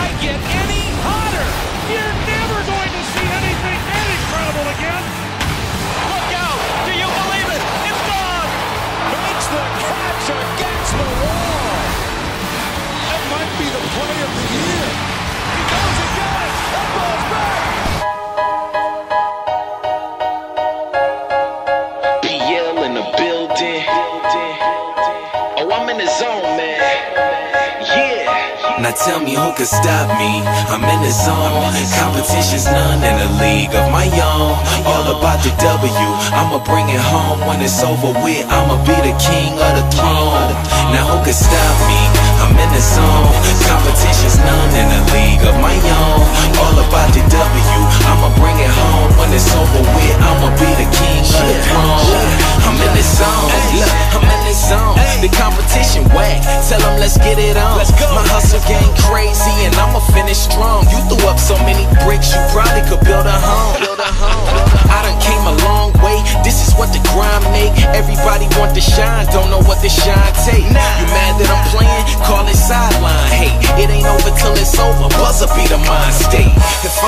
I get any hotter? You're never going to see anything that incredible again. Look out! Do you believe it? It's gone! Makes the catch against the wall. That might be the play of the year. He goes again. That ball's back. P.L. in the building. Oh, I'm in the zone. Now tell me who can stop me? I'm in the zone. Competition's none in a league of my own. All about the W. I'ma bring it home when it's over with. I'ma be the king of the throne. Now who can stop me? I'm in the zone. Competition's none in a league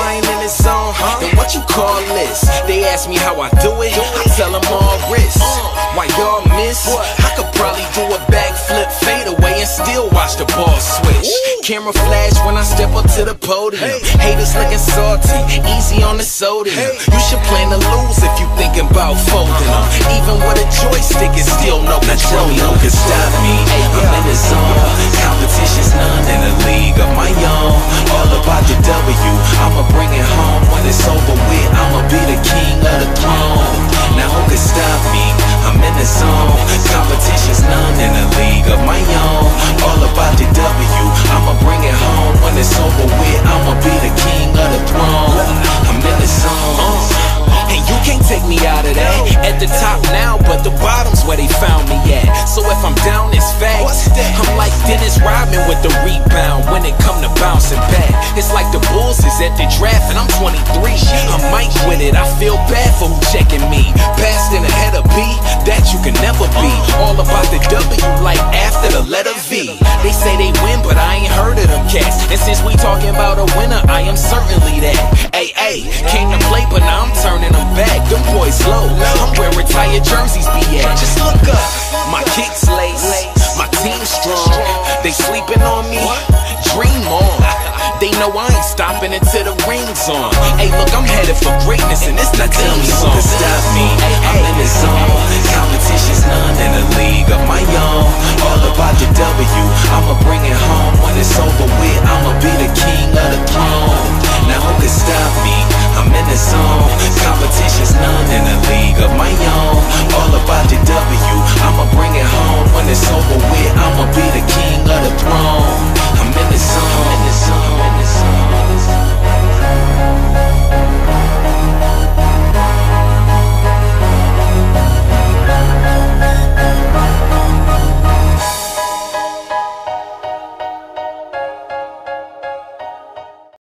in the zone, then what you call this? They ask me how I do it. I tell them all wrist. Why y'all miss? I could probably do a backflip, fade away, and still watch the ball switch. Camera flash when I step up to the podium. Haters looking salty, easy on the sodium. You should plan to lose if you thinking about folding them. Even with a joystick, it's still no control. No can stop me. It's like the Bulls is at the draft and I'm 23. I might with it. I feel bad for who checking me. Past and ahead of B, that you can never be. All about the W, like after the letter V. They say they win, but I ain't heard of them cats. And since we talking about a winner, I am certainly that. Hey, hey, came to play, but now I'm turning them back. Them boys low. I'm where retired jerseys be at. Just look up. My kicks lace, my team strong. They sleeping on me. Dream on. They know I ain't stopping until the ring's on. Hey, look, I'm headed for greatness, and it's not